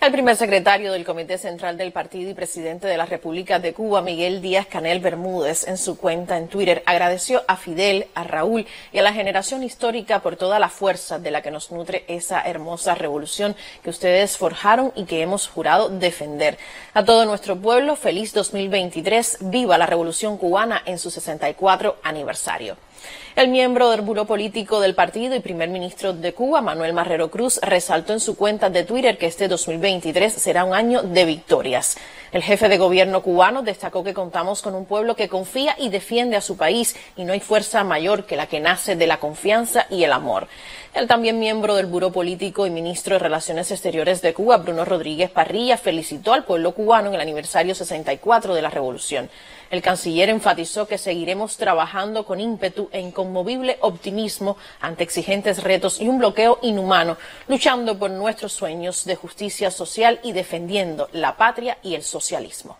El primer secretario del Comité Central del Partido y presidente de la República de Cuba, Miguel Díaz Canel Bermúdez, en su cuenta en Twitter agradeció a Fidel, a Raúl y a la generación histórica por toda la fuerza de la que nos nutre esa hermosa revolución que ustedes forjaron y que hemos jurado defender. A todo nuestro pueblo, feliz 2023, viva la revolución cubana en su 64 aniversario. El miembro del Buró Político del partido y primer ministro de Cuba, Manuel Marrero Cruz, resaltó en su cuenta de Twitter que este 2023 será un año de victorias. El jefe de gobierno cubano destacó que contamos con un pueblo que confía y defiende a su país y no hay fuerza mayor que la que nace de la confianza y el amor. El también miembro del Buró Político y ministro de Relaciones Exteriores de Cuba, Bruno Rodríguez Parrilla, felicitó al pueblo cubano en el aniversario 64 de la revolución. El canciller enfatizó que seguiremos trabajando con ímpetu e inconmovible optimismo ante exigentes retos y un bloqueo inhumano, luchando por nuestros sueños de justicia social y defendiendo la patria y el socialismo.